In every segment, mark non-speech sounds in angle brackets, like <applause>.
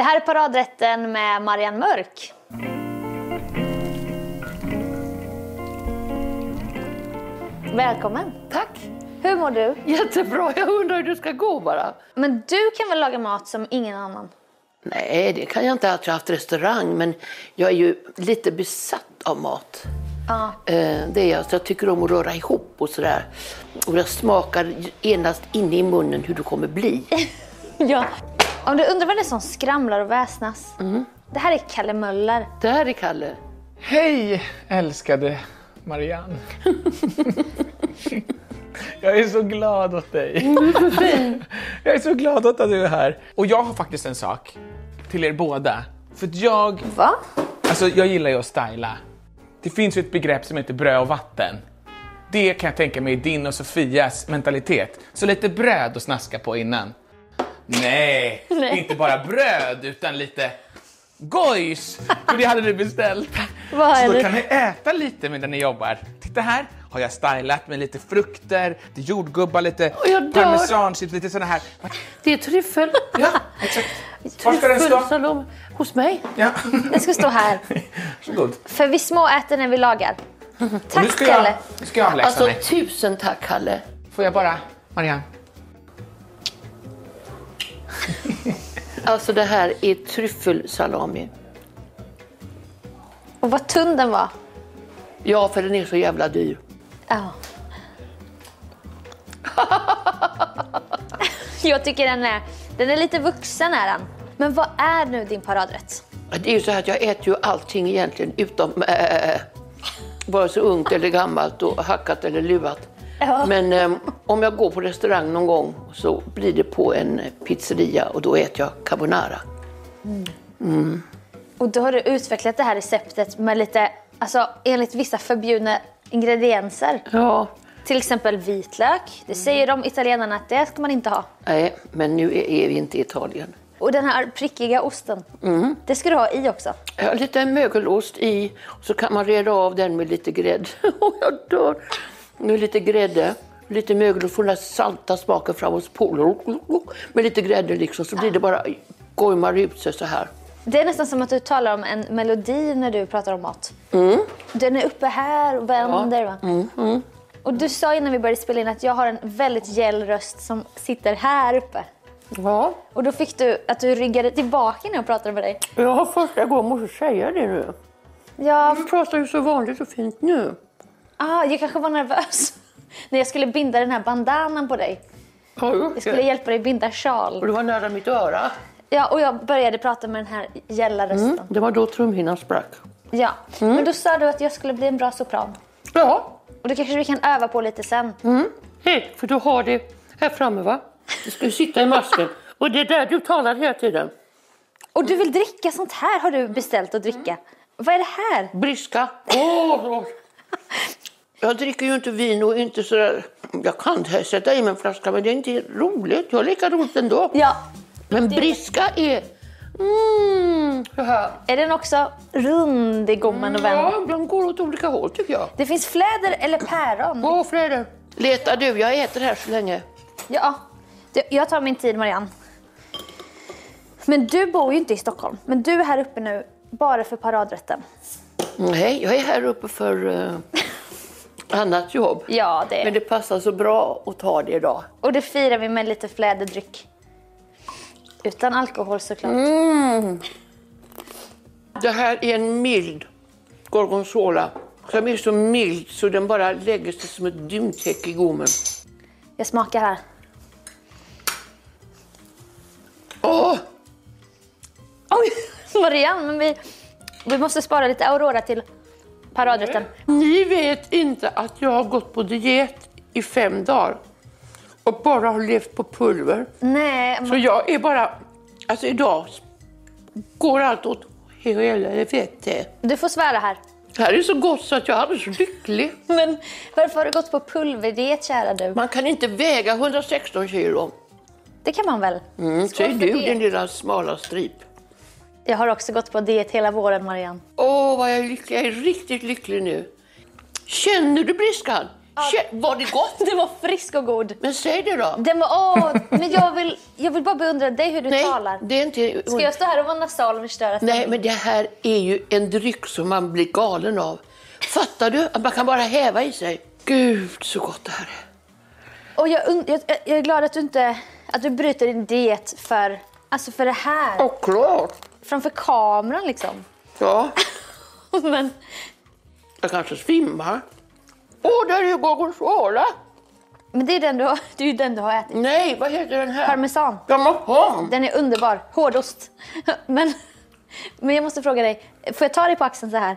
Det här är paradrätten med Marianne Mörk. Välkommen. Tack! Hur mår du? Jättebra, jag undrar hur det ska gå bara. Men du kan väl laga mat som ingen annan? Nej, det kan jag inte att jag har haft restaurang, men jag är ju lite besatt av mat. Ja. Eh, Det är jag, så jag tycker om att röra ihop och sådär. Och jag smakar endast inne i munnen hur det kommer bli. <laughs> ja. Om du undrar vad det är som skramlar och väsnas. Det här är Kalle Möller. Det här är Kalle. Hej älskade Marianne. <laughs> Jag är så glad åt dig. <laughs> Jag är så glad åt att du är här. Och jag har faktiskt en sak till er båda. För att jag, Va? alltså jag gillar ju att styla. Det finns ju ett begrepp som heter bröd och vatten. Det kan jag tänka mig är din och Sofias mentalitet. Så lite bröd att snaska på innan. Nej, Nej. inte bara bröd utan lite gojs. För det hade du beställt. Vad är Så då det? kan ni äta lite medan ni jobbar. Titta här har jag stylat med lite frukter, lite jordgubbar, lite parmesanchips, lite såna här. Det är tryffel. Ja, exakt. Var ska den stå? Tryffelsalom hos mig. Ja, Den ska stå här. <laughs> varsågod. För vi små äter när vi lagar. Och nu Tack ska Kalle. jag, nu ska jag avlägsna Alltså mig. tusen tack Kalle. Får jag bara, Marianne? Alltså det här är tryffelsalami. Och vad tunn den var. Ja, för den är så jävla dyr. Ja. Jag tycker den är, den är lite vuxen är den. Men vad är nu din paradrätt? Det är ju så här att jag äter ju allting egentligen utom äh, vare sig ungt eller gammalt och hackat eller luvat. Ja. Men eh, om jag går på restaurang någon gång så blir det på en pizzeria och då äter jag carbonara. Och då har du utvecklat det här receptet med lite, alltså enligt vissa förbjudna ingredienser. Ja, Till exempel vitlök. Det säger de italienarna att det ska man inte ha. nej, men nu är, vi inte i Italien. Och den här prickiga osten, det ska du ha i också. Har lite mögelost i och så kan man reda av den med lite grädde. <laughs> Jag dör! Med lite grädde, lite mögelost, får den där salta smaken fram och spolar. Med lite grädde liksom så blir det bara gormar ut sig så här. Det är nästan som att du talar om en melodi när du pratar om mat. Den är uppe här och vänder. Va? Och du sa innan vi började spela in att jag har en väldigt gäll röst som sitter här uppe. Ja, Och då fick du att du ryggade tillbaka när jag pratade med dig. har första gången måste säga det nu. Ja, Du pratar ju så vanligt och fint nu. Ah, jag kanske var nervös. <laughs> när jag skulle binda den här bandanan på dig. Du Jag skulle hjälpa dig binda Och sjal. du var nära mitt öra. Ja, och jag började prata med den här gälla rösten. Det var då trumhinnan sprack. Ja, men då sa du att jag skulle bli en bra sopran. Ja, Och det kanske vi kan öva på lite sen. hej, för du har det här framme va? Det ska sitta i masken. <laughs> Och det är där du talar hela tiden. Och du vill dricka sånt här har du beställt att dricka. Vad är det här? Briska. Åh, åh. <laughs> Jag dricker ju inte vin och inte sådär... Jag kan sätta i mig en flaska men det är inte roligt. Jag har lika roligt ändå. Ja, Men briska är... Mm, är den också rund i gommen och vänd? Ja, de går åt olika håll tycker jag. Det finns fläder eller päron. Åh, Fredrik. Letar du? Jag äter här så länge. Ja, jag tar min tid Marianne. Men du bor ju inte i Stockholm. Men du är här uppe nu bara för paradrätten. Nej, jag är här uppe för eh, annat jobb. Ja, det Men det passar så bra att ta det idag. Och det firar vi med lite fläderdryck. Utan alkohol såklart. Det här är en mild gorgonzola som är så mild så den bara lägger sig som ett dymtäcke i gommen. Jag smakar här. Åh! Oj, <laughs> Marianne, men vi, vi måste spara lite Aurora till paradrätten. Ni vet inte att jag har gått på diet i fem dagar och bara har levt på pulver. Nej, Så jag är bara... Alltså idag går allt åt helvete. du får svära här. Det här är så gott så att jag är alldeles lycklig. Men varför har du gått på pulverdiet kära du? Man kan inte väga 116 kilo. Det kan man väl? Mm, säg du, din lilla smala strip. Jag har också gått på diet hela våren Marianne. Åh, vad jag är lycklig. Jag är riktigt lycklig nu. Känner du briskan? Var det gott? <laughs> Det var frisk och god. Men säg det då. Den var, åh, men jag vill, jag vill bara beundra dig hur du Nej, talar. det är inte... Ska jag stå här och vara nasal och förstöra Nej, men det här är ju en dryck som man blir galen av. Fattar du? Att man kan bara häva i sig. Gud, så gott det här är. Och jag, jag, jag är glad att du inte att du bryter din diet för, alltså för det här. Och klart. Framför kameran liksom. Ja, <laughs> Men jag kanske svimmar. Åh, där är ju gorgonzola. Men det är den du har, det är ju den du har ätit. Nej, vad heter den här? Parmesan. Parmesan. Den är underbar. Hårdost. <laughs> Men, men jag måste fråga dig, får jag ta dig på axeln så här?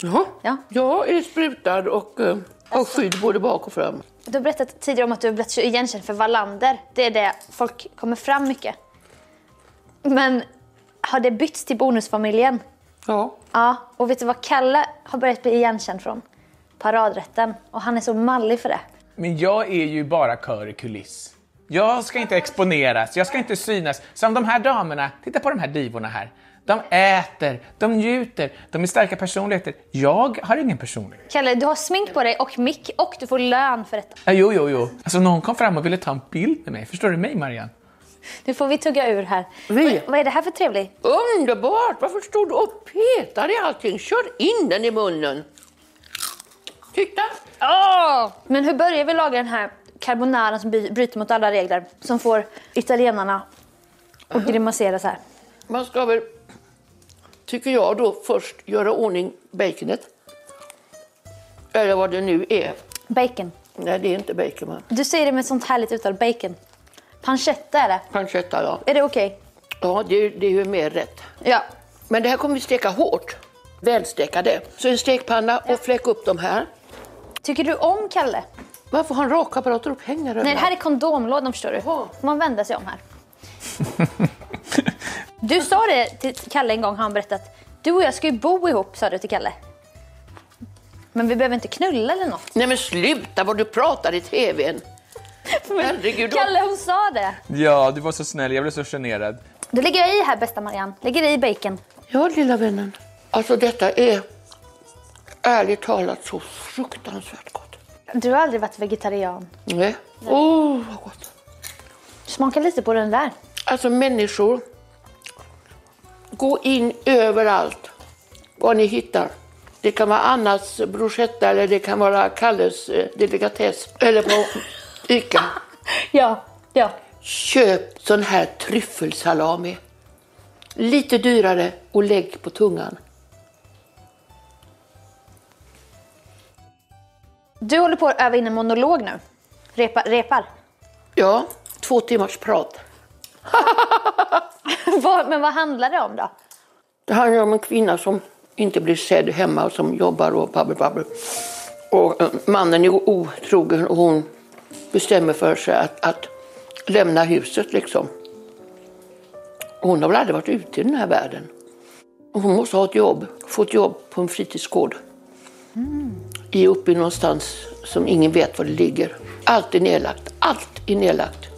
Ja. Ja. Jag är sprutad och eh, har skydd både bak och fram. Du har berättat tidigare om att du har blivit igenkänd för Wallander. Det är det folk kommer fram mycket. Men har det bytts till Bonusfamiljen? Ja. Ja, och vet du vad Kalle har börjat bli igenkänd från? Paradrätten. Och han är så mallig för det. Men jag är ju bara kör i kuliss. Jag ska inte exponeras, jag ska inte synas. Som de här damerna, titta på de här divorna här. De äter, de njuter, de är starka personligheter. Jag har ingen personlighet. Kalle, du har smink på dig och mick och du får lön för detta. Ja, jo, jo, jo. Alltså någon kom fram och ville ta en bild med mig. Förstår du mig, Marianne? Nu får vi tugga ur här. Vi? Vad, vad är det här för trevligt? Underbart! Varför står du och petar i allting? Kör in den i munnen. Titta! Åh! Men hur börjar vi laga den här carbonaran som bryter mot alla regler? Som får italienarna att grimasera så här. Man ska väl, tycker jag då, först göra ordning baconet. Eller vad det nu är. Bacon. Nej, det är inte bacon. Men Du säger det med sånt härligt uttal, bacon. Pancetta är det. pancetta, ja. Är det okej? Ja, det, det är ju mer rätt. Ja. Men det här kommer vi steka hårt. Välsteka det. Så en stekpanna och fläck upp de här. Tycker du om Kalle? Varför har en rakapparat upp pengar Nej, det här är kondomlådan förstår du. Får man vända sig om här. Du sa det till Kalle en gång, har han berättat. Du och jag ska ju bo ihop, sa du till Kalle. Men vi behöver inte knulla eller något. Nej men sluta vad du pratar i tvn. Herregud. Kalle, hon sa det. Ja, du var så snäll. Jag blev så generad. Då lägger jag i här, bästa Marianne. Lägger i bacon. Ja, lilla vännen. Alltså detta är ärligt talat så fruktansvärt gott. Du har aldrig varit vegetarian. Nej. Åh, oh, vad gott. Smaka lite på den där. Alltså människor, gå in överallt vad ni hittar. Det kan vara Annas bruschetta eller det kan vara Kalles eh, delikatess eller på Ica. <laughs> Ja, ja. Köp sån här tryffelsalami. Lite dyrare och lägg på tungan. Du håller på att öva in en monolog nu. Repa, repar. Ja, två timmars prat. <laughs> Vad- Men vad handlar det om då? Det handlar om en kvinna som inte blir sedd hemma och som jobbar och babbel, babbel. Och eh, mannen är otrogen och hon bestämmer för sig att, att lämna huset liksom. Hon har väl aldrig varit ute i den här världen. Hon måste ha ett jobb, få ett jobb på en fritidsgård. I uppe någonstans som ingen vet var det ligger. Allt är nedlagt, allt är nedlagt.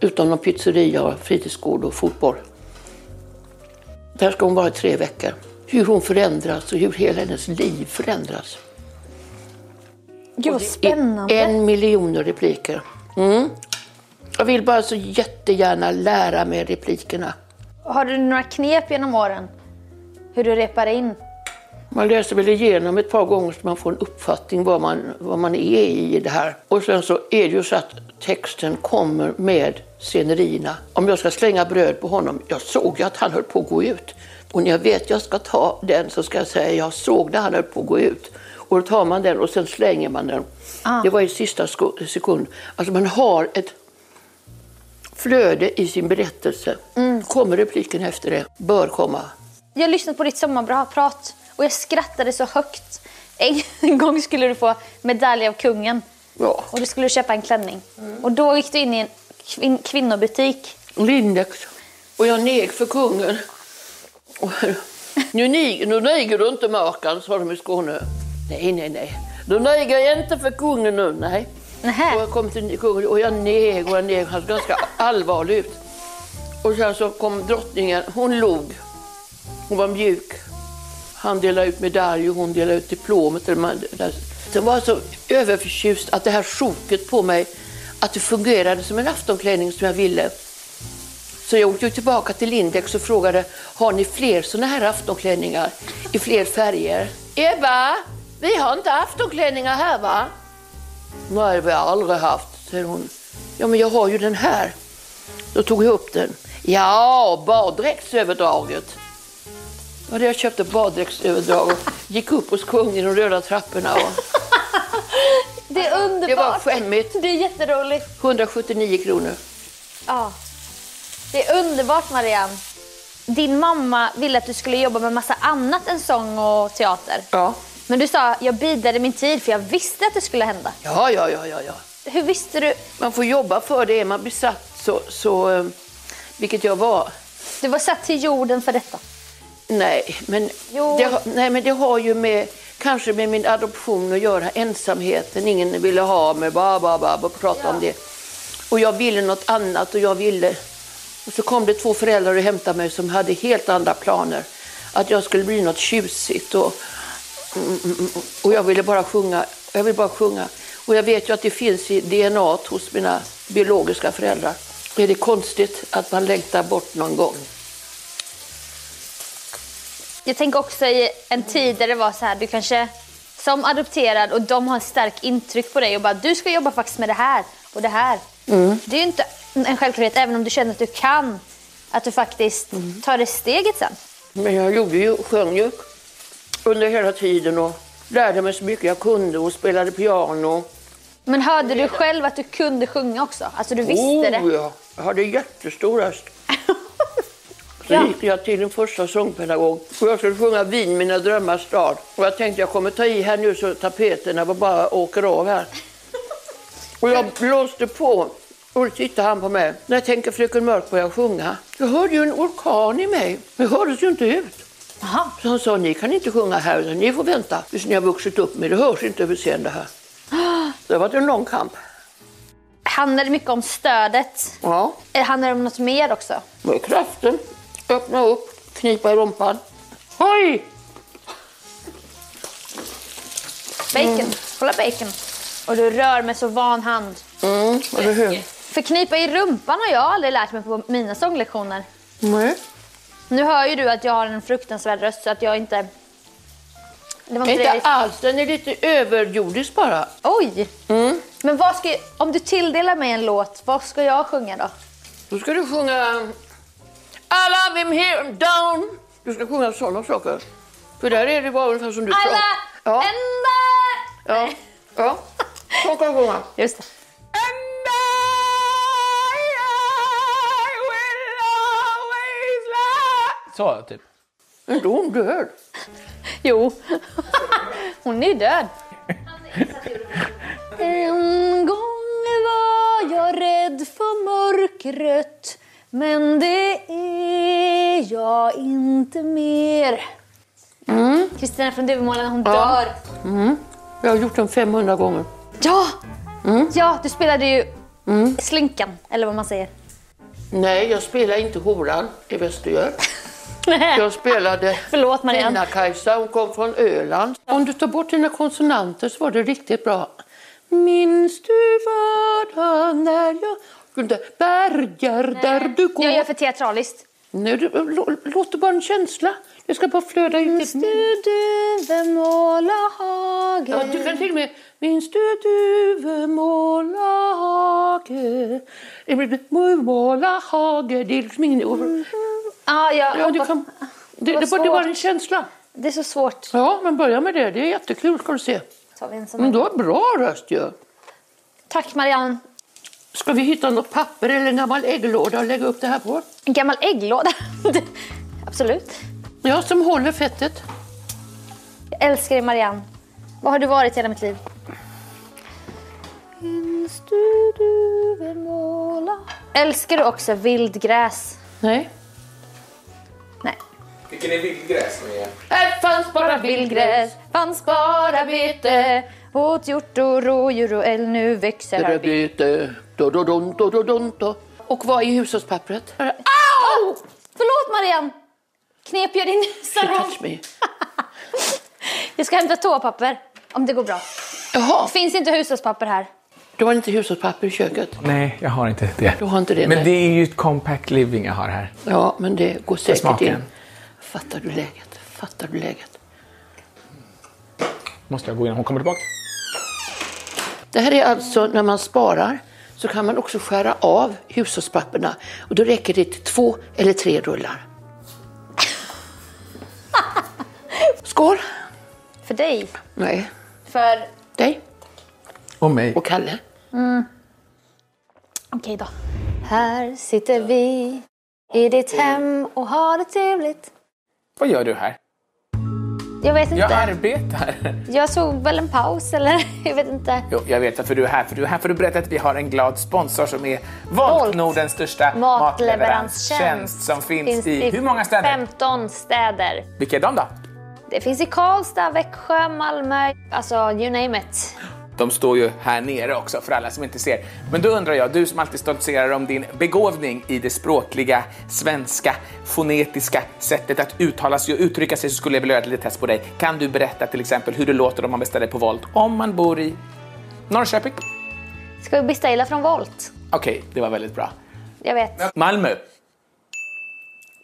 Utom någon pizzeria, fritidsgård och fotboll. Där ska hon vara i tre veckor. Hur hon förändras och hur hela hennes liv förändras. Gud vad spännande. En miljon repliker. Mm. Jag vill bara så jättegärna lära mig replikerna. Har du några knep genom åren? Hur du repar in? Man läser väl igenom ett par gånger så man får en uppfattning vad man, vad man är i det här. Och sen så är det ju så att texten kommer med scenerierna. Om jag ska slänga bröd på honom, jag såg ju att han höll på att gå ut. Och när jag vet att jag ska ta den så ska jag säga jag såg när han höll på att gå ut. Och då tar man den och sen slänger man den. Det var i sista sekund. Alltså man har ett flöde i sin berättelse. Kommer repliken efter det? Bör komma. Jag har lyssnat på ditt sommarprat och jag skrattade så högt. <laughs> En, gång skulle du få medalj av kungen Ja. och du skulle köpa en klänning. Och då gick du in i en kvin- kvinnobutik. Lindex. Och jag neg för kungen. <laughs> Nu, nu niger du inte Makan, sa de i Skåne. Nej, nej, nej. Du niger jag inte för kungen nu, nej. Och Nähä. jag kom till kungen och jag neg och jag neg. Han såg ganska allvarlig ut. Och sen så kom drottningen. Hon log. Hon var mjuk. Han delade ut medalj och hon delade ut diplomet. Så var jag så överförtjust att det här sjoket på mig, att det fungerade som en aftonklänning som jag ville. Så jag åkte tillbaka till Lindex och frågade, har ni fler sådana här aftonklänningar i fler färger? Eva, vi har inte aftonklänningar här va? Nej, det har aldrig haft, säger hon. Ja, men jag har ju den här. Då tog jag upp den. Ja, baddräktsöverdraget. Ja, jag köpte baddräktsöverdrag och gick upp och sjöng i de röda trapporna. Och <laughs> Det är underbart. det var skämmigt. Det är jätteroligt. 179 kronor. Ja. Det är underbart Marianne. Din mamma ville att du skulle jobba med massa annat än sång och teater. Ja. Men du sa, jag bidade min tid för jag visste att det skulle hända. Ja, ja, ja, ja, ja. Hur visste du? Man får jobba för det. Är man besatt så, så eh, vilket jag var. Du var satt till jorden för detta. Nej men, Jo. det, nej, men det har ju med, kanske med min adoption att göra. Ensamheten, ingen ville ha mig, bara, bara, bara, bara prata om det. Och jag ville något annat och jag ville... Och så kom det två föräldrar och hämtade mig som hade helt andra planer. Att jag skulle bli något tjusigt och, och jag ville bara sjunga. Jag ville bara sjunga. Och jag vet ju att det finns i DNA hos mina biologiska föräldrar. Är det konstigt att man längtar bort någon gång? Jag tänker också i en tid där det var så här, du kanske som adopterad och de har ett starkt intryck på dig och bara du ska jobba faktiskt med det här och det här. Det är ju inte en självklarhet även om du känner att du kan, att du faktiskt tar det steget sen. Men jag gjorde ju, sjöng ju under hela tiden och lärde mig så mycket jag kunde och spelade piano. Men hörde du själv att du kunde sjunga också? Alltså du visste det? oh, ja. Jag hade jättestor röst. <laughs> Så Ja. gick jag till en första sångpedagog och jag skulle sjunga Wien, mina drömmars stad. Och jag tänkte jag kommer ta i här nu så tapeterna bara åker av här. Och jag blåste på och då tittade han på mig. När tänker fröken Mörk börja sjunga? Jag hörde ju en orkan i mig. Det hördes ju inte ut. Jaha. Så han sa, ni kan inte sjunga här, ni får vänta tills ni har vuxit upp med det. hörs inte överseende här. Det har varit en lång kamp. Handlar det mycket om stödet? Ja, Eller handlar det om något mer också? med kraften. Öppna upp, knipa i rumpan. Oj! Bacon. Kolla bacon. Och du rör med så van hand. Mm, eller hur? För knipa i rumpan har jag aldrig lärt mig på mina sånglektioner. Nej. Nu hör ju du att jag har en fruktansvärd röst så att jag inte... Det var inte Inte alls, den är lite överjordisk bara. Oj! Mm. Men vad ska jag... om du tilldelar mig en låt, vad ska jag sjunga då? Då ska du sjunga I love him here and down. Du ska sjunga sådana saker. För där är det bara ungefär som du Alla pratar. Ja, ända... ja, ja. Så kan du sjunga. Just det. Så, typ. Är inte hon död? Jo. Hon är död. En gång var jag rädd för mörkret men det är jag inte mer. Kristina från Duvemåla, hon dör. Jag har gjort den 500 gånger. Ja! Ja, du spelade ju Slinkan, eller vad man säger. Nej, jag spelar inte horan i Västergöl. Jag spelade Förlåt. Tina-Kajsa, hon kom från Öland. Om du tar bort dina konsonanter så var det riktigt bra. Minns du vardagen när jag kunde bergar där du går? Jag gör för teatraliskt. Nej, du, lå- låt det bara en känsla. Det ska bara flöda ut. Minns du Duvemåla hage? Ja, du kan till och med... Minns du Duvemåla hage? Duvemåla hage. Det är liksom ingen... Ja, jag Ja, du kan, det, var det, bara- det var en känsla. Det är så svårt. Ja, men börja med det. Det är jättekul ska du se. Tar vi en sån Men du har bra röst ju. Tack Marianne. Ska vi hitta något papper eller en gammal ägglåda och lägga upp det här på? En gammal ägglåda. <laughs> Absolut. Ja, som håller fettet. Jag älskar dig Marianne. Vad har du varit hela mitt liv? Minns du Duvemåla? Älskar du också vildgräs? Nej. Vilken är vildgräs med? Här fanns bara Vildgräs fanns bara bete åt hjort och rådjur och älg nu växer här bete. Bete. Do, do, don, do, do, don, do. Och vad är hushållspappret? Au! Förlåt Marianne! Knep jag din sarong? <laughs> Jag ska hämta toapapper om det går bra. Jaha, Finns inte hushållspapper här? du har inte hushållspapper i köket? Nej, jag har inte det. Du har inte det? Men nej. det är ju ett compact living jag har här. Ja, men det går säkert in. Fattar du läget? Fattar du läget? Måste jag gå in? Hon kommer tillbaka. Det här är alltså när man sparar så kan man också skära av hushållspapperna och då räcker det till två eller tre rullar. <laughs> Skål! För dig. Nej, För... dig Och mig. och Kalle. Okej då. Här sitter vi i ditt hem och har det trevligt. Vad gör du här? Jag vet inte. Jag arbetar. Jag såg väl en paus eller? <laughs> Jag vet inte. Jo, jag vet varför du är här. För du är här för att berätta att vi har en glad sponsor som är Volt. Volt, Nordens största matleveranstjänst som finns, i, hur många städer? 15 städer. Vilka är de då? Det finns i Karlstad, Växjö, Malmö, alltså you name it. De står ju här nere också för alla som inte ser. Men då undrar jag, du som alltid stoltserar om din begåvning i det språkliga, svenska, fonetiska sättet att uttala sig och uttrycka sig så skulle jag vilja göra ett litet test på dig. Kan du berätta till exempel hur det låter om man beställer på Volt om man bor i Norrköping? Ska vi beställa från Volt? Okej, det var väldigt bra. Jag vet. Malmö.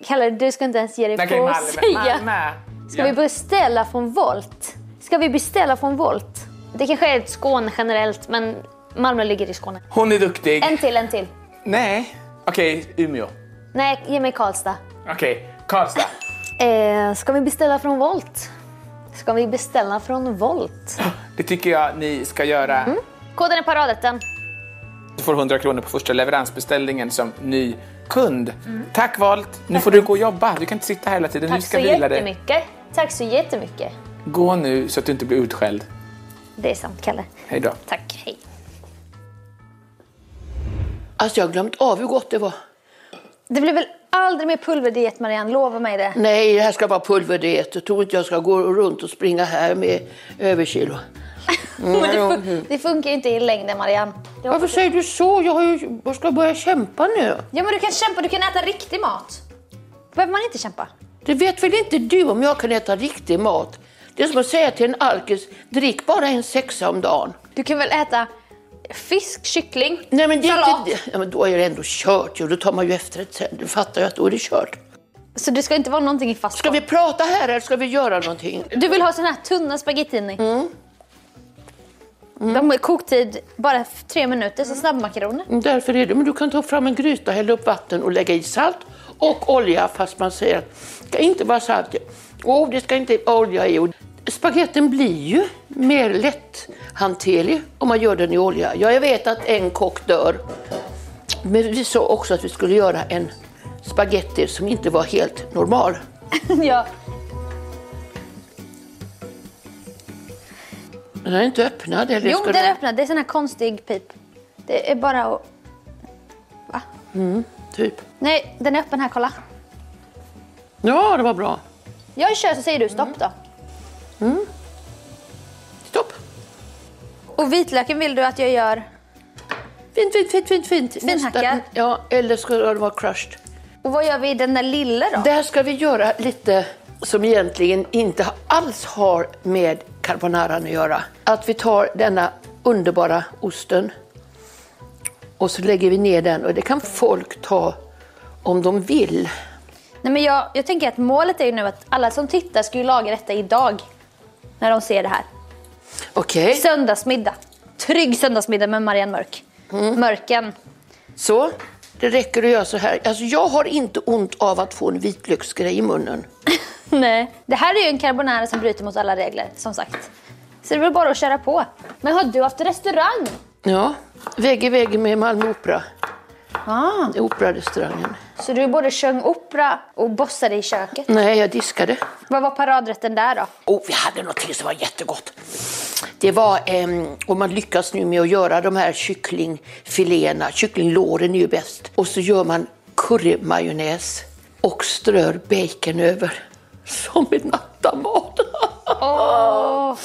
Kalle, du ska inte ens ge dig Okej, på att säga. Malmö. Ska Ja. vi beställa från Volt? Ska vi beställa från Volt? Det kanske är ett Skåne generellt, men Malmö ligger i Skåne. Hon är duktig. En till, en till. Nej. Okej, Umeå. Nej, ge mig Karlstad. Okej, Karlstad. Eh, ska vi beställa från Volt? Ska vi beställa från Volt? <gasps> Det tycker jag ni ska göra. Koden är på radrätten. Du får 100 kronor på första leveransbeställningen som ny kund. Tack Volt. Nu får du gå och jobba. Du kan inte sitta här hela tiden. Tack du så ska vila dig. jättemycket. Tack så jättemycket. Gå nu så att du inte blir utskälld. Det är sant, Kalle. Hej då. Tack, hej. Alltså jag har glömt av hur gott det var. Det blir väl aldrig mer pulverdiet, Marianne? Lova mig det. Nej, det här ska vara pulverdiet. Jag tror inte jag ska gå runt och springa här med överkilo. <laughs> Men det, fun- det funkar ju inte i längden, Marianne. Var- Varför säger du så? Jag, har ju, jag ska börja kämpa nu. Ja, men du kan kämpa. Du kan äta riktig mat. behöver man inte kämpa. Det vet väl inte du om jag kan äta riktig mat? Det är som att säga till en alkis, drick bara en sexa om dagen. Du kan väl äta fisk, kyckling, Nej men, det är salat. inte, ja, men då är det ändå kört ju. Då tar man ju efterrätt sen. Du fattar ju att då är det kört. Så det ska inte vara någonting i fast Ska vi prata här eller ska vi göra någonting? Du vill ha såna här tunna spaghettini? De har koktid bara tre minuter, så snabbmakaroner. Mm, Därför är det. Men du kan ta fram en gryta, hälla upp vatten och lägga i salt och olja fast man säger att det ska inte vara salt Åh, det ska inte olja i. Och Spagetten blir ju mer lätthanterlig om man gör den i olja. Ja, jag vet att en kock dör. Men vi sa också att vi skulle göra en spaghetti som inte var helt normal. <laughs> ja. Den är inte öppnad. Eller Jo, den är öppnad. Det är sån här konstig pip. Det är bara att... Va? Typ. Nej, den är öppen här, kolla. Ja, det var bra. Jag kör så säger du stopp då. Stopp. Och vitlöken vill du att jag gör? Fint, fint, fint, fint. fint. Finhackad? Ja, eller ska det vara crushed. Och vad gör vi i den där lilla då? Där ska vi göra lite som egentligen inte alls har med carbonaran att göra. Att vi tar denna underbara osten och så lägger vi ner den och det kan folk ta om de vill. Nej, men jag, jag tänker att målet är ju nu att alla som tittar ska ju laga detta idag. När de ser det här. Okej, Söndagsmiddag. Trygg söndagsmiddag med Marianne Mörk. Mörken. så det räcker att göra så här. Alltså jag har inte ont av att få en vitlöksgrej i munnen. <laughs> Nej. Det här är ju en carbonara som bryter mot alla regler, som sagt. Så det är väl bara att köra på. Men har du haft restaurang? Ja, vägg i vägg med Malmö Opera. Ah. Operarestaurangen. Så du både sjöng opera och bossade i köket? Nej, jag diskade. Vad var paradrätten där då? Oh, vi hade något som var jättegott. Det var, ehm, och man lyckas nu med att göra de här kycklingfiléerna, kycklinglåren är ju bäst. Och så gör man currymajonnäs och strör bacon över. Som en nattamat. Åh!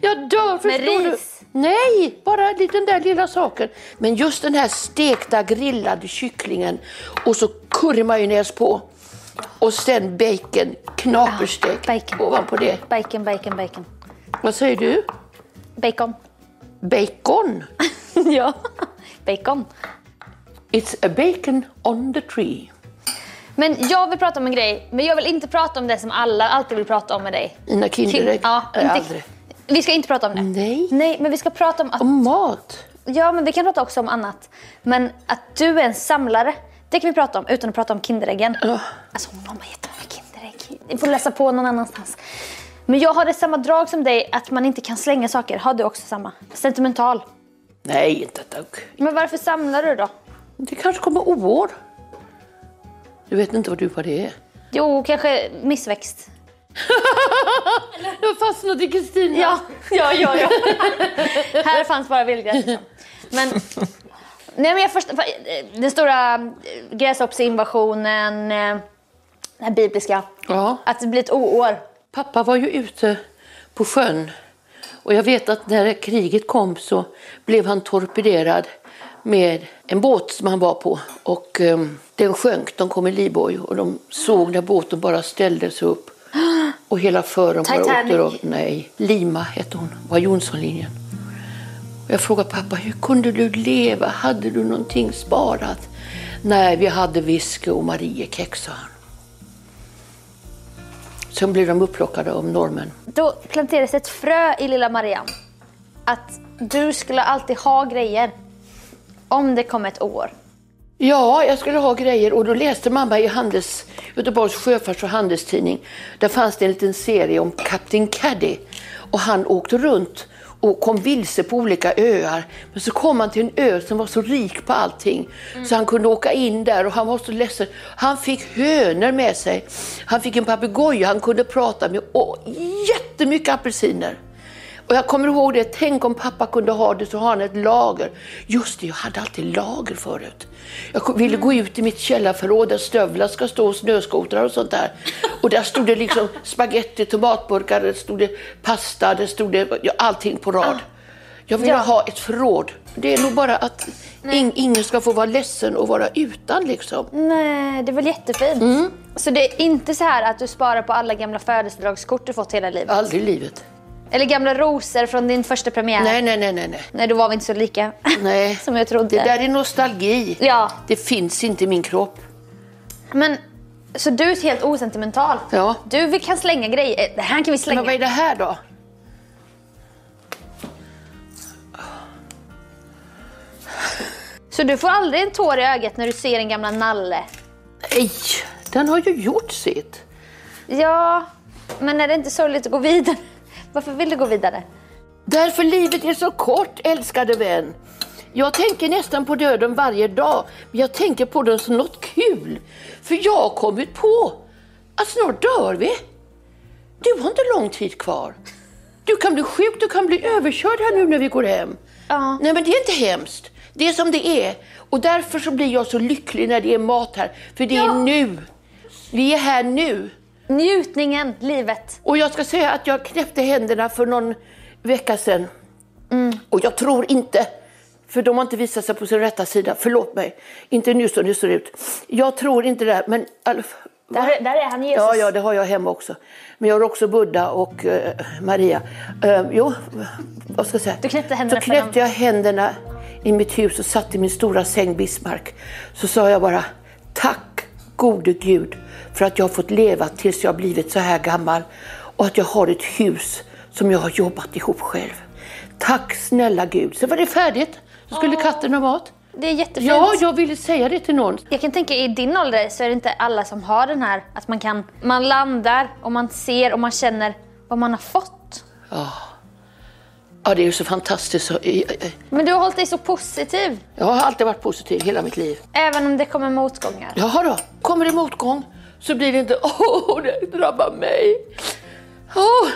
Jag dör, förstår du? ris? Nej, bara den där lilla saken. Men just den här stekta grillade kycklingen och så currymajonnäs på. Och sen bacon, knaperstek Ah, bacon. ovanpå det. Bacon, bacon, bacon. Vad säger du? Bacon. bacon. <laughs> ja. Bacon. It's a bacon on the tree. Men jag vill prata om en grej, men jag vill inte prata om det som alla alltid vill prata om med dig. Mina Kinderägg? Ja, inte. Vi ska inte prata om det. Nej. Nej, men vi ska prata om att... Om mat? Ja, men vi kan prata också om annat. Men att du är en samlare, det kan vi prata om utan att prata om Kinderäggen. Ja. Alltså hon har jättemånga Kinderägg. Ni får läsa på någon annanstans. Men jag har det samma drag som dig, att man inte kan slänga saker. Har du också samma? Sentimental. Nej, inte ett dugg. Men varför samlar du då? Det kanske kommer år. Du vet inte vad du vad det är? Jo, kanske missväxt. <laughs> Du har fastnat i Kristina. Ja, ja, ja. ja. Här fanns bara vildgräs. liksom. Men, nej, men jag först, den stora eh, gräshoppsinvasionen, eh, den här bibliska. Ja. Att det blir ett oår. Pappa var ju ute på sjön och jag vet att när kriget kom så blev han torpederad med en båt som han var på och um, den sjönk. De kom i livboj och de såg när båten bara ställde sig upp och hela fören Titanic. åkte av. Nej, Lima hette hon, var Jonssonlinjen. Och jag frågade pappa, hur kunde du leva? Hade du någonting sparat? Nej, vi hade whisky och Mariekex, sa han. Sen blev de upplockade av normen. Då planterades ett frö i lilla Marianne. Att du skulle alltid ha grejer. Om det kom ett år. Ja, jag skulle ha grejer och då läste mamma i Handels, Göteborgs sjöfarts och handelstidning. Där fanns det en liten serie om Kapten Caddy. Och han åkte runt och kom vilse på olika öar. Men så kom han till en ö som var så rik på allting. Så han kunde åka in där och han var så ledsen. Han fick hönor med sig. Han fick en papegoja han kunde prata med och jättemycket apelsiner. Och jag kommer ihåg det, tänk om pappa kunde ha det så har han ett lager. Just det, jag hade alltid lager förut. Jag ville gå ut i mitt källarförråd där stövlar ska stå och snöskotrar och sånt där. Och där stod det liksom spaghetti, tomatburkar, det stod det pasta, det stod det ja, allting på rad. Jag ville Ja. ha ett förråd. Det är nog bara att ing, ingen ska få vara ledsen och vara utan liksom. Nej, det är väl jättefint. Mm. Så det är inte så här att du sparar på alla gamla födelsedagskort du fått hela livet? Aldrig i livet. Eller gamla rosor från din första premiär? Nej, nej, nej, nej. nej. Nej, då var vi inte så lika. nej. <laughs> Som jag trodde. Det där är nostalgi. Ja. Det finns inte i min kropp. Men, så du är helt osentimental? Ja. Du vi kan slänga grejer. Det här kan vi slänga. Men vad är det här då? Så du får aldrig en tår i ögat när du ser en gamla nalle? Nej, den har ju gjort sitt. Ja, men är det inte sorgligt att gå vidare? Varför vill du gå vidare? Därför livet är så kort, älskade vän. Jag tänker nästan på döden varje dag, men jag tänker på den som något kul. För jag har kommit på att snart dör vi. Du har inte lång tid kvar. Du kan bli sjuk, du kan bli överkörd här nu när vi går hem. Ja. Nej men det är inte hemskt. Det är som det är. Och därför så blir jag så lycklig när det är mat här. För det är Ja. nu. Vi är här nu. Njutningen, livet. Och jag ska säga att jag knäppte händerna för någon vecka sedan. Och jag tror inte, för de har inte visat sig på sin rätta sida, förlåt mig, inte nu som det ser ut. Jag tror inte det, men... Där, där är han Jesus. Ja, ja, det har jag hemma också. Men jag har också Buddha och eh, Maria. Eh, jo, vad ska jag säga? Du knäppte händerna Så knäppte jag händerna i mitt hus och satt i min stora säng Bismarck. Så sa jag bara, gode Gud för att jag har fått leva tills jag har blivit så här gammal och att jag har ett hus som jag har jobbat ihop själv. Tack snälla Gud. Så var det färdigt. Så skulle katten ha mat. Det är jättefint. Ja, jag ville säga det till någon. Jag kan tänka i din ålder så är det inte alla som har den här att man kan, man landar och man ser och man känner vad man har fått. Ja, det är ju så fantastiskt. Men du har hållit dig så positiv, Jag har alltid varit positiv hela mitt liv. även om det kommer motgångar. Jaha då, kommer det motgång så blir det inte <laughs> åh, det drabbar mig. Åh.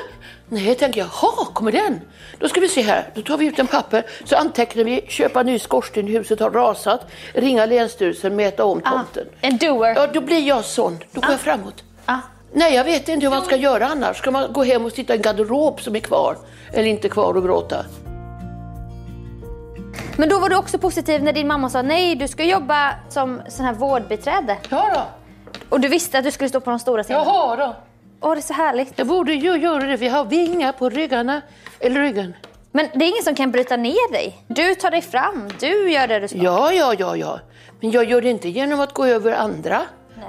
Nej, tänker jag, jaha, kommer den? Då ska vi se här, då tar vi ut en papper, så antecknar vi, köpa ny skorsten, huset har rasat, ringa Länsstyrelsen, mäta om Ah, tomten. en doer. Ja, då blir jag sån, då går jag framåt. Ah. Nej, jag vet inte hur man ska göra annars. Ska man gå hem och sitta i en garderob som är kvar, eller inte kvar och gråta? Men då var du också positiv när din mamma sa nej, du ska jobba som sån här vårdbiträde. Ja då, Och du visste att du skulle stå på de stora scenerna. jaha då. Åh, det är så härligt. Jag borde ju göra det, vi har vingar på ryggarna, eller ryggen. Men det är ingen som kan bryta ner dig. Du tar dig fram, du gör det du ska. Ja, ja, ja, ja. Men jag gör det inte genom att gå över andra.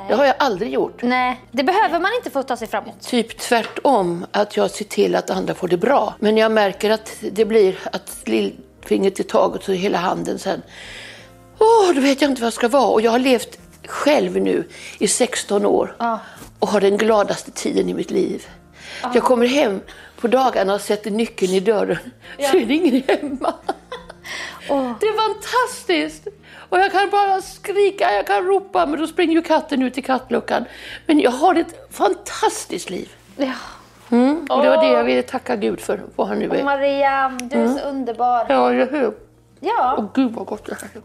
Det har jag aldrig gjort. Nej, det behöver man inte för att ta sig framåt. Typ tvärtom, att jag ser till att andra får det bra. Men jag märker att det blir att lillfingret är taget och hela handen sen. Åh, då vet jag inte vad jag ska vara. Och jag har levt själv nu i 16 år Ja. och har den gladaste tiden i mitt liv. Jag kommer hem på dagarna och sätter nyckeln i dörren, så är det ingen hemma. Åh. Det är fantastiskt! Och jag kan bara skrika, jag kan ropa, men då springer ju katten ut i kattluckan. Men jag har ett fantastiskt liv. Ja. Och det var det jag ville tacka Gud för, vad han nu är. Maria, du är så underbar. Ja, eller hur? Ja, Åh gud vad gott det här är.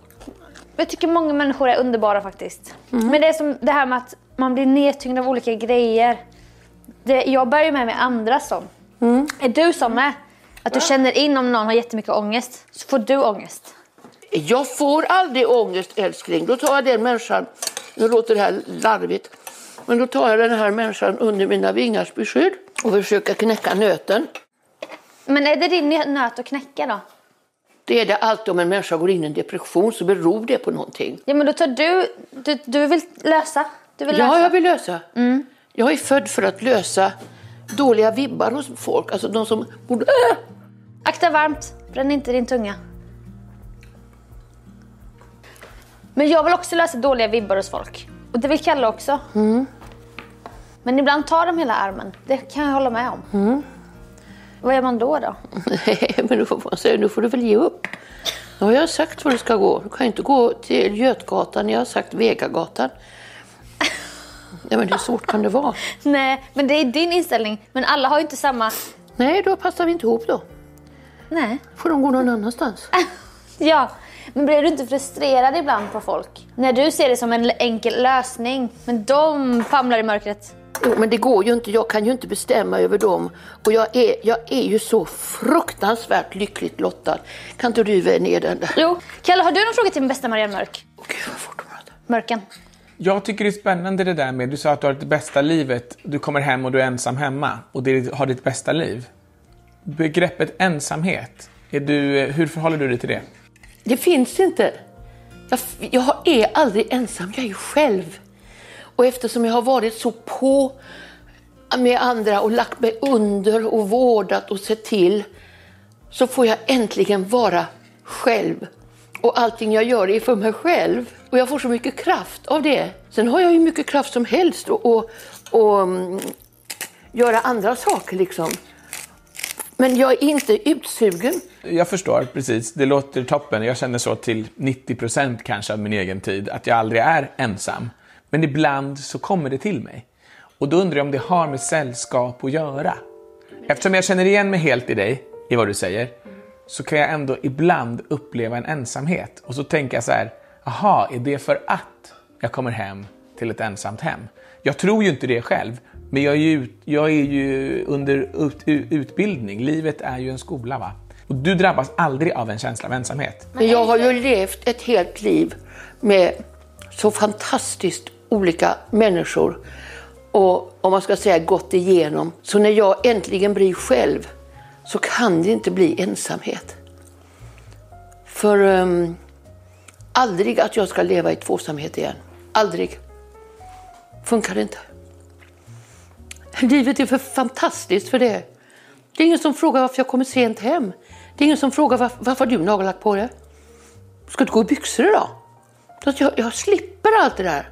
jag tycker många människor är underbara faktiskt. Men det är som det här med att man blir nedtyngd av olika grejer. Det, jag bär ju med mig andra som. Är du som med? Att du känner in om någon har jättemycket ångest, så får du ångest. Jag får aldrig ångest älskling. Då tar jag den människan, nu låter det här larvigt, men då tar jag den här människan under mina vingars beskydd och försöker knäcka nöten. Men är det din nöt att knäcka då? Det är det alltid om en människa går in i en depression så beror det på någonting. Ja men då tar du, du, du vill lösa. Du vill Ja, lösa. jag vill lösa. Jag är född för att lösa dåliga vibbar hos folk. Alltså de som borde... Äh! Akta varmt, bränn inte din tunga. Men jag vill också lösa dåliga vibbar hos folk. Och det vill Kalle också. Men ibland tar de hela armen. Det kan jag hålla med om. Vad gör man då? då? Nej, <laughs> men då får man säga, nu får du väl ge upp. Nu har jag sagt var du ska gå. Du kan inte gå till Götgatan, jag har sagt Vegagatan. Ja, men hur svårt kan det vara? <laughs> Nej, men det är din inställning. Men alla har ju inte samma... Nej, då passar vi inte ihop då. Nej. får de gå någon annanstans. <laughs> Ja, men blir du inte frustrerad ibland på folk? När du ser det som en enkel lösning, men de famlar i mörkret. Jo, men det går ju inte. Jag kan ju inte bestämma över dem. Och jag är, jag är ju så fruktansvärt lyckligt lottad. Kan inte du väl ner den där? Jo, Kalle, har du någon fråga till min bästa Marianne Mörk? Åh, Gud, vad fort de pratar. Mörken. Jag tycker det är spännande det där med, du sa att du har det bästa livet, du kommer hem och du är ensam hemma och det, har ditt bästa liv. Begreppet ensamhet, är du, hur förhåller du dig till det? Det finns inte. Jag, jag är aldrig ensam, jag är själv. Och eftersom jag har varit så på med andra och lagt mig under och vårdat och sett till så får jag äntligen vara själv. Och allting jag gör är för mig själv. Och jag får så mycket kraft av det. Sen har jag ju mycket kraft som helst och, och, och mm, göra andra saker liksom. Men jag är inte utsugen. Jag förstår precis, det låter toppen. Jag känner så till 90% kanske av min egen tid, att jag aldrig är ensam. Men ibland så kommer det till mig. Och då undrar jag om det har med sällskap att göra. Eftersom jag känner igen mig helt i dig, i vad du säger, så kan jag ändå ibland uppleva en ensamhet. Och så tänker jag så här, aha, är det för att jag kommer hem till ett ensamt hem? Jag tror ju inte det själv, men jag är ju, jag är ju under ut, utbildning. Livet är ju en skola. va? Och du drabbas aldrig av en känsla av ensamhet. Men jag har ju levt ett helt liv med så fantastiskt olika människor och om man ska säga gått igenom. Så när jag äntligen blir själv så kan det inte bli ensamhet. För um, aldrig att jag ska leva i tvåsamhet igen. Aldrig. Funkar det inte. Livet är för fantastiskt för det. Det är ingen som frågar varför jag kommer sent hem. Det är ingen som frågar varför, varför har du nagellack på dig. Ska du gå i byxor idag? Jag, jag slipper allt det där.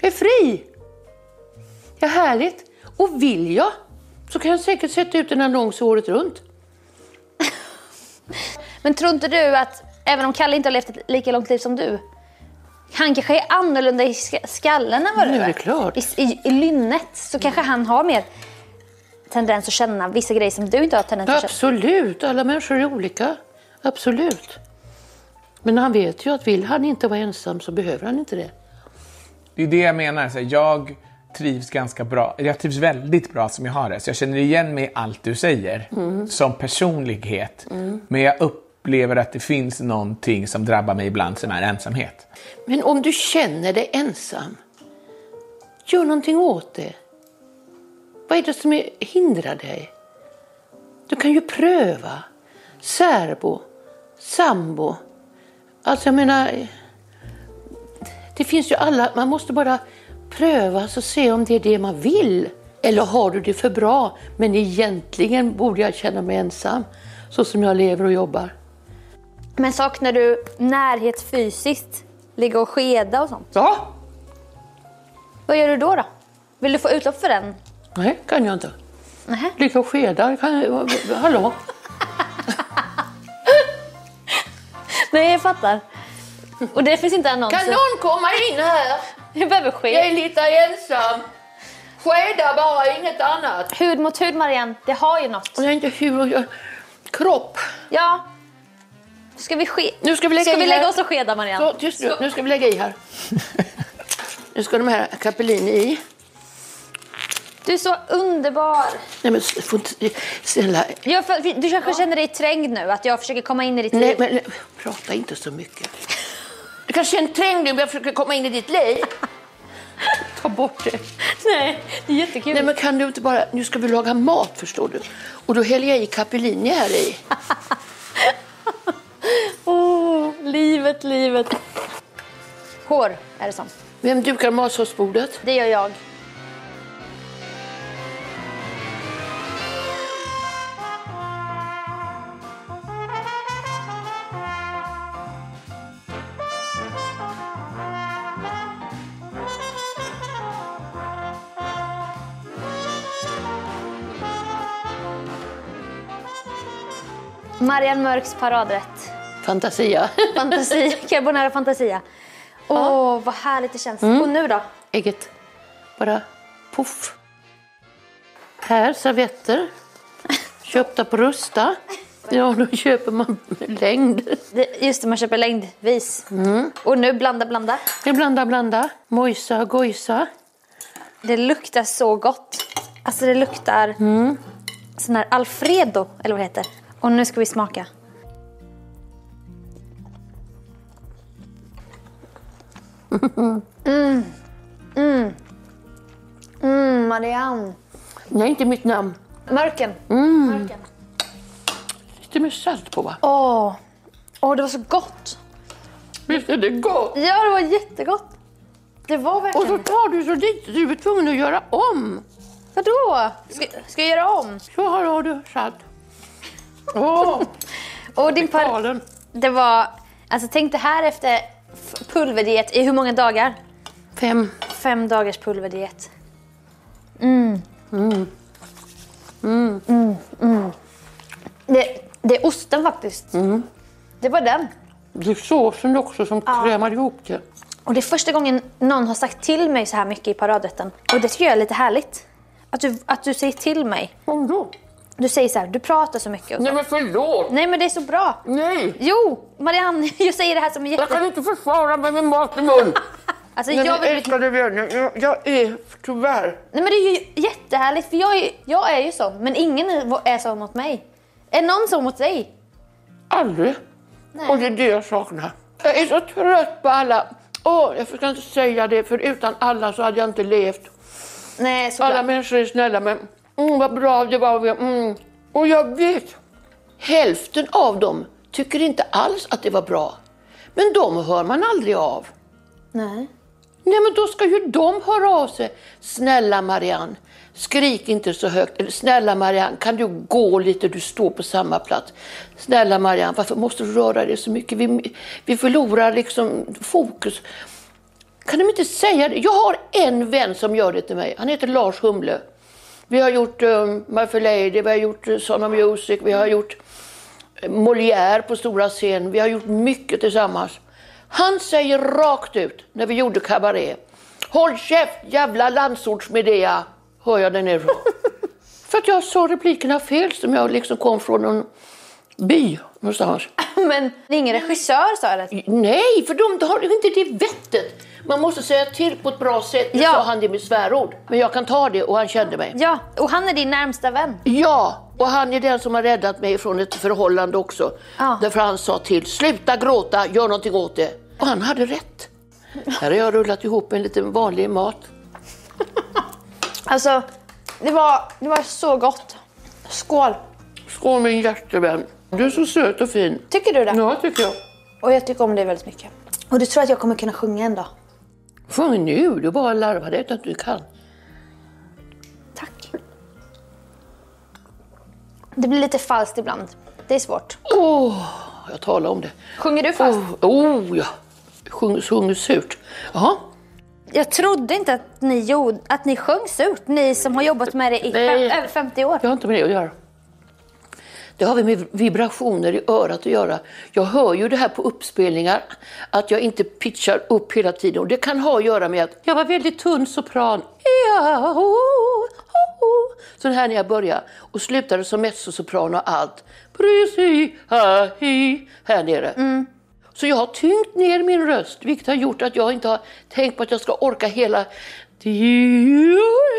Jag är fri. Det är härligt. Och vill jag så kan jag säkert sätta ut en annons året runt. <laughs> Men tror inte du att, även om Kalle inte har levt ett lika långt liv som du, han kanske är annorlunda i sk- skallen än vad du är är. det klart. I, i, I lynnet så kanske han har mer tendens att känna vissa grejer som du inte har tendens att känna. Absolut, alla människor är olika. Absolut. Men han vet ju att vill han inte vara ensam så behöver han inte det. Det är det jag menar. Så jag trivs ganska bra. Jag trivs väldigt bra som jag har det. Så jag känner igen mig i allt du säger som personlighet. Men jag upplever att det finns någonting som drabbar mig ibland som är ensamhet. Men om du känner dig ensam, gör någonting åt det. Vad är det som hindrar dig? Du kan ju pröva. särbo, sambo. Alltså jag menar, det finns ju alla, man måste bara pröva och se om det är det man vill. Eller har du det för bra, men egentligen borde jag känna mig ensam, så som jag lever och jobbar. Men saknar du närhet fysiskt? Ligga och skeda och sånt? Ja, Vad gör du då? då? Vill du få utlopp för den? nej kan jag inte. Nähä. Ligga och skeda, kan jag, hallå? <laughs> Nej, jag fattar. Och det finns inte annonser. Kan någon komma in här? Jag behöver Jag ske. är lite ensam. Skeda bara, inget annat. Hud mot hud, Marianne. Det har ju något. Jag är inte jag... Kropp. Ja. Ska vi ske... Nu ska vi lägga Ska vi lägga oss och skeda, Marianne? Så, tyst nu. Nu ska vi lägga i här. <laughs> Nu ska de här Capellini i. Du är så underbar. Nej men s- får inte... Snälla. Jag, för, du kanske känner dig trängd nu, att jag försöker komma in i ditt Nej liv. men nej, prata inte så mycket. Du kanske känner trängd nu, men jag försöker komma in i ditt liv. <laughs> Ta bort det. Nej, det är jättekul. Nej men kan du inte bara... Nu ska vi laga mat förstår du. Och då häller jag i Capellini här i. <laughs> Livet, livet. Hår är det som. Vem dukar matsåsbordet? Det gör jag. Marianne Mörks paradrätt. Fantasia. <laughs> Fantasi, carbonara fantasia. Åh, vad härligt det känns. Och nu då? Ägget bara poff. Här, servetter. <laughs> Köpta på Rusta. Ja, då köper man längd. Just det, man köper längdvis. Och nu blanda, blanda. Jag blanda, blanda. Mojsa, gojsa. Det luktar så gott. Alltså det luktar sån här Alfredo, eller vad det heter. Och nu ska vi smaka. Mm. Mm. Mm, Marianne. Nej, inte mitt namn. Mörken. Mörken. Lite mer salt på va? Åh, Åh, det var så gott. Visst är det gott? Ja, det var jättegott. Det var Och så verkligen... tar du så lite, du är tvungen att göra om. Vadå? Ska, ska jag göra om? Så här har du salt. Åh, <laughs> Och din par... galen. Det var... Alltså tänk det här efter pulverdiet i hur många dagar? Fem. Fem dagars pulverdiet. Mm. Mm. Mm. Det, det är osten faktiskt. Det var den. Det är såsen också som krämar ihop det. Och det är första gången någon har sagt till mig så här mycket i paradrätten. Och det tycker jag är lite härligt. Att du, att du säger till mig. Om då? Du säger så här, du pratar så mycket. Och så. Nej men förlåt. Nej men det är så bra. Nej. Jo, Marianne, <laughs> jag säger det här som en Jag jätte... kan inte försvara mig med mat i mun. <laughs> Alltså, Nej, jag vill... älskade vänner, jag, jag är tyvärr... Nej men det är ju jättehärligt för jag är, jag är ju sån men ingen är, är sån mot mig. Är någon sån mot dig? Aldrig. Och det är det jag saknar. Jag är så trött på alla. Åh, jag ska inte säga det, för utan alla så hade jag inte levt. Nej, så Alla människor är snälla, men mm, vad bra det var. Mm. Och jag vet, hälften av dem tycker inte alls att det var bra. Men de hör man aldrig av. Nej. Nej, men då ska ju de höra av sig. Snälla Marianne, skrik inte så högt. Eller snälla Marianne, kan du gå lite? Du står på samma plats. Snälla Marianne, varför måste du röra dig så mycket? Vi, vi förlorar liksom fokus. Kan de inte säga det? Jag har en vän som gör det till mig. Han heter Lars Humle. Vi har gjort um, My Fair Lady, vi har gjort uh, Son of Music, vi har gjort eh, Molière på stora scen. Vi har gjort mycket tillsammans. Han säger rakt ut när vi gjorde Cabaret. Håll käft jävla landsortsmedea, hör jag det nerifrån. <laughs> För att jag sa replikerna fel som jag liksom kom från en by någonstans. <laughs> Men ingen regissör sa det. Nej, för de har ju inte det vettet. Man måste säga till på ett bra sätt. Nu Ja. sa han det med svärord. Men jag kan ta det och han kände mig. Ja, och han är din närmsta vän. Ja, och han är den som har räddat mig från ett förhållande också. Ja. Därför han sa till, sluta gråta, gör någonting åt det. Och han hade rätt. Här har jag rullat ihop en liten vanlig mat. <laughs> Alltså, det var, det var så gott. Skål. Skål min hjärtevän. Du är så söt och fin. Tycker du det? Ja, tycker jag. Och jag tycker om dig väldigt mycket. Och du tror att jag kommer kunna sjunga en dag? Sjung nu, du bara larvar dig att du kan. Tack. Det blir lite falskt ibland. Det är svårt. Åh, jag talar om det. Sjunger du falskt? Oh, oh ja. Sjung, sjung surt. Jaha. Jag trodde inte att ni, gjorde, att ni sjöng surt, ni som har jobbat med det i fem, över 50 år. Jag har inte med det att göra. Det har vi med vibrationer i örat att göra. Jag hör ju det här på uppspelningar, att jag inte pitchar upp hela tiden. Och det kan ha att göra med att jag var väldigt tunn sopran. Ja. Så här när jag började och slutade som mezzosopran och allt. Här nere. Så jag har tyngt ner min röst, vilket har gjort att jag inte har tänkt på att jag ska orka hela,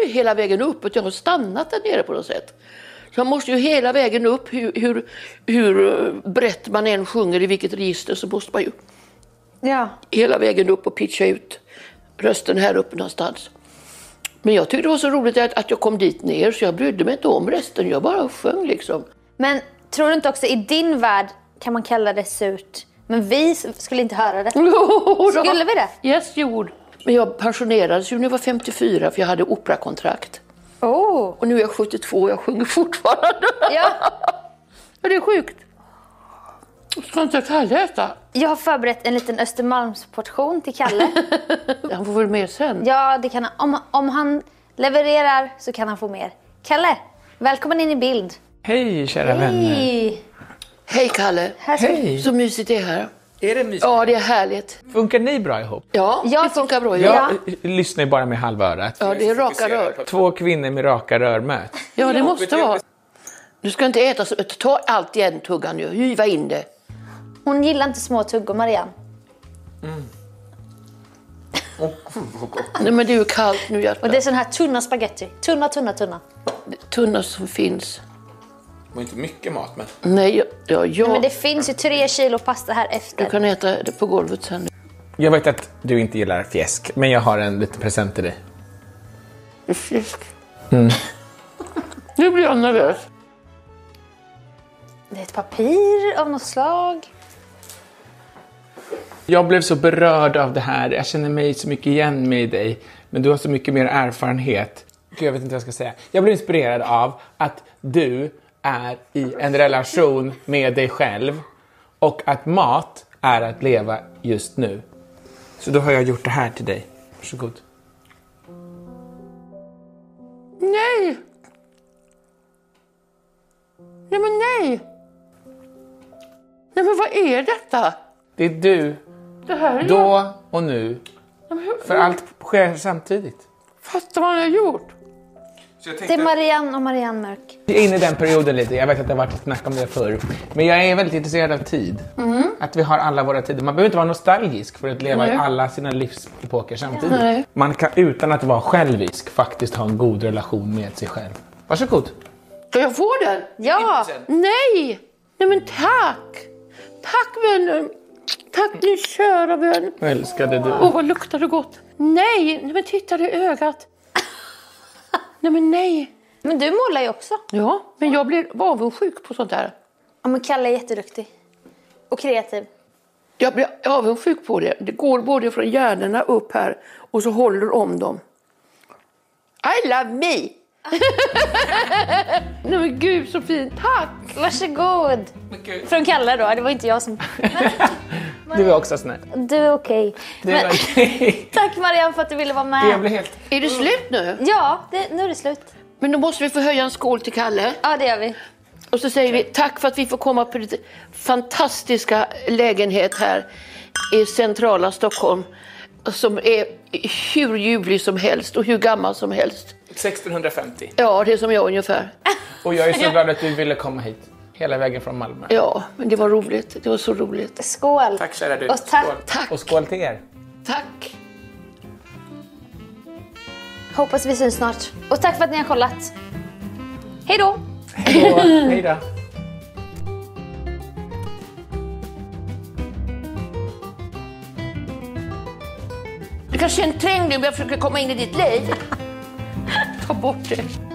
hela vägen upp. Jag har stannat där nere på något sätt. Så man måste ju hela vägen upp, hur, hur, hur brett man än sjunger i vilket register, så måste man ju Ja. hela vägen upp och pitcha ut rösten här uppe någonstans. Men jag tyckte det var så roligt att, att jag kom dit ner så jag brydde mig inte om resten. Jag bara sjöng liksom. Men tror du inte också i din värld kan man kalla det surt? Men vi skulle inte höra det. <laughs> Skulle vi det? Yes, would. Men jag pensionerades ju när jag var 54 för jag hade operakontrakt. Oh. Och nu är jag 72 och jag sjunger fortfarande. Ja. <laughs> Ja, det är sjukt. Ska inte Kalle äta? Jag har förberett en liten Östermalmsportion till Kalle. <laughs> Han får väl med sen. Ja, det kan han. Om, om han levererar så kan han få mer. Kalle, välkommen in i bild. Hej kära vänner. Hej! Hej Kalle. Hej. Så mysigt det är här. Är det mysigt? Ja, det är härligt. Funkar ni bra ihop? Ja, Jag funkar bra. Jag Ja, Ja. lyssnar ju bara med halva örat. ja det är raka rör. Två kvinnor med raka rör möts. Ja, det måste vara. Du ska inte äta så. Ta allt i en tugga nu. Hyva in det. Hon gillar inte små tuggor, Marianne. Nej, men det är ju kallt nu hjärtat. Och det är sån här tunna spaghetti. Tunna, tunna, tunna. Tunna som finns. Var inte mycket mat men... Nej, ja, ja, ja. Men det finns ju tre kilo pasta här Du efter. kan äta det på golvet sen. Jag vet att du inte gillar fjäsk, men jag har en liten present till dig. Är fisk. Nu blir jag nervös. Det är ett papir av något slag. Jag blev så berörd av det här. Jag känner mig så mycket igen med dig. Men du har så mycket mer erfarenhet. Gud, jag vet inte vad jag ska säga. Jag blev inspirerad av att du är i en relation med dig själv och att mat är att leva just nu. Så då har jag gjort det här till dig. Varsågod. Nej! Nej, men nej! Nej, men vad är detta? Det är du, Det här är jag. då och nu. Men hur- För allt sker samtidigt. Fatta vad jag har gjort. Det är Marianne och Marianne Mörk. Jag är inne i den perioden lite. Jag vet att det har varit snack om det förr. Men jag är väldigt intresserad av tid. Att vi har alla våra tider. Man behöver inte vara nostalgisk för att leva i Nej. alla sina livsepoker samtidigt. Nej. Man kan utan att vara självisk faktiskt ha en god relation med sig själv. Varsågod. Ska jag få den? Ja! Nej! Nej, men tack! Tack, vännen. Tack, din kära vän. Älskade du. Åh, vad luktar det gott. Nej, nej men titta det ögat. Nej, men nej. Men du målar ju också. Ja, men jag blir avundsjuk på sånt där. Ja, men Kalle är jätteduktig. Och kreativ. Jag blir avundsjuk på det. Det går både från hjärnorna upp här och så håller om dem. I love me! <laughs> Nej men gud så fint. Tack! Varsågod. Från Kalle då, det var inte jag som... <laughs> Du är också snäll. Du är okej. Det Men- okej. <laughs> Tack Marianne för att du ville vara med. Jag blev helt... Är det slut nu? Ja, det, nu är det slut. Men då måste vi få höja en skål till Kalle. Ja, det gör vi. Och så säger vi tack för att vi får komma på ditt fantastiska lägenhet här i centrala Stockholm. Som är hur ljuvlig som helst och hur gammal som helst. 1650. Ja, det är som jag ungefär. Och jag är så <laughs> glad att du ville komma hit. Hela vägen från Malmö. Ja, men det var roligt. Det var så roligt. Skål. Tack kära du. Och tack. Skål. Tack. Och skål till er. Tack. Hoppas vi syns snart. Och tack för att ni har kollat. Hej då! Hej då. <laughs> Hej då. Det kanske är en trängling om jag försöker komma in i ditt liv. Ta bort det.